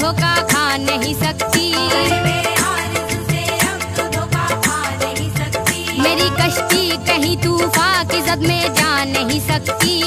धोखा खा नहीं सकती। मेरी कश्ती कहीं तूफा की जद में जा नहीं सकती।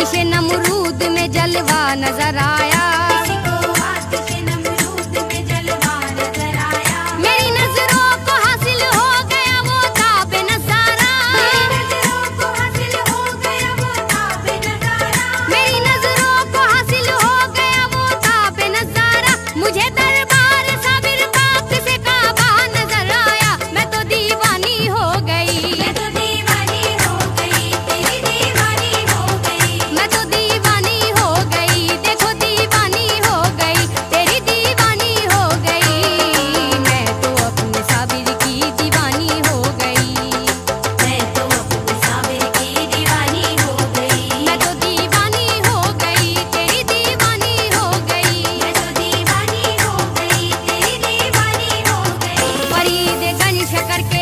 आतिश नमरूद में जलवा नज़र आया। पीछे करके